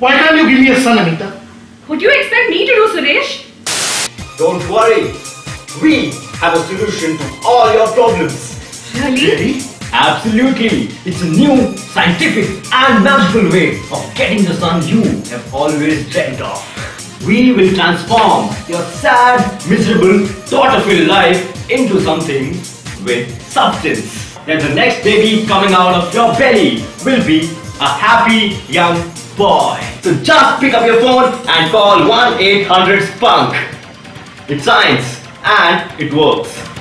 Why can't you give me a son, Anita? What do you expect me to do, Suresh? Don't worry. We have a solution to all your problems. Really? Absolutely. It's a new, scientific and magical way of getting the son you have always dreamt of. We will transform your sad, miserable, daughter-filled life into something with substance. Then the next baby coming out of your belly will be a happy young boy. So just pick up your phone and call 1-800-SPUNK. It's science and it works.